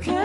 Okay.